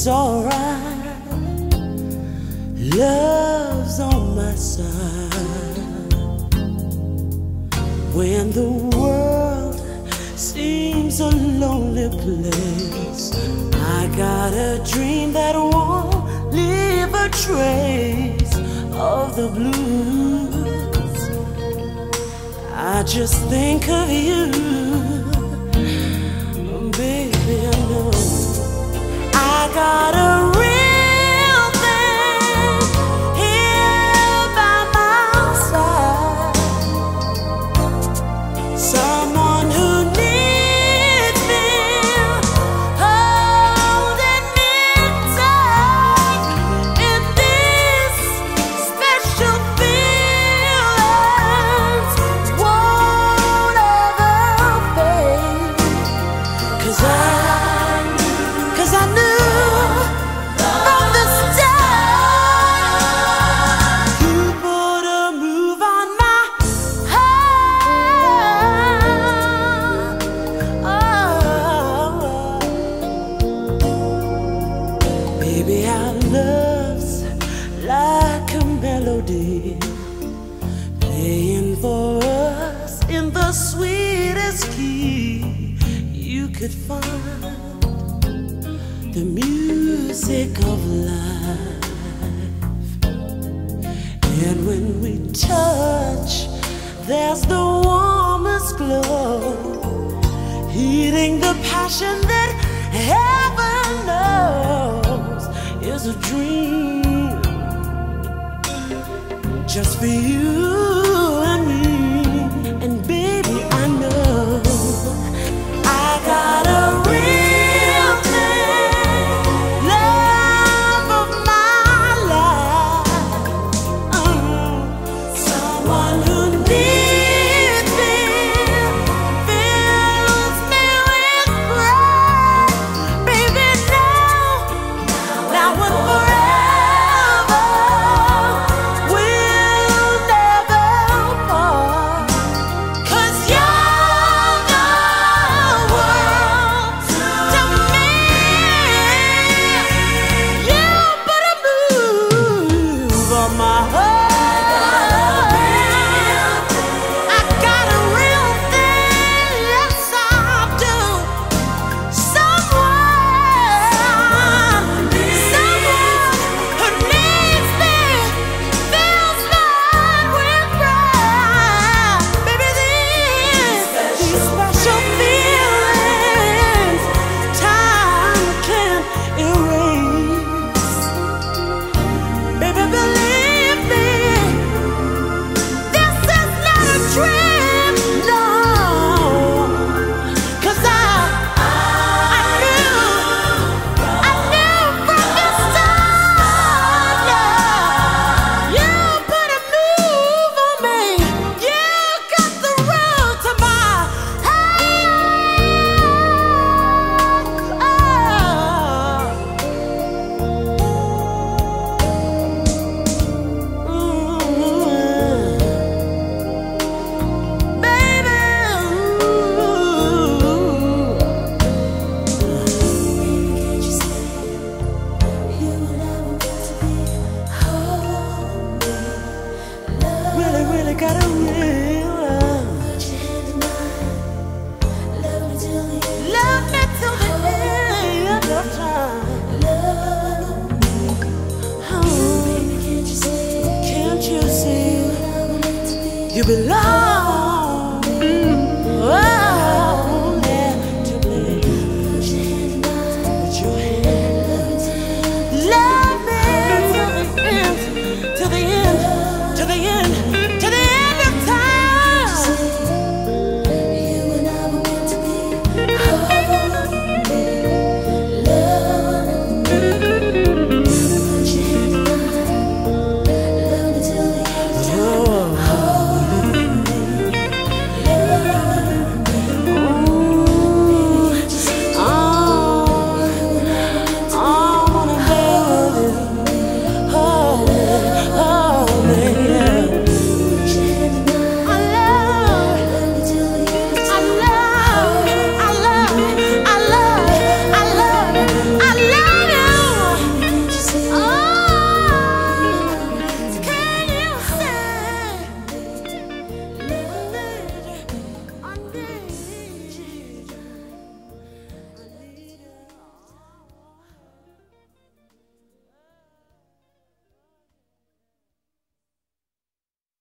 it's alright. Love's on my side. When the world seems a lonely place, I got a dream that won't leave a trace of the blues. I just think of you, I could find the music of life. And when we touch, there's the warmest glow, heating the passion that heaven knows is a dream just for you.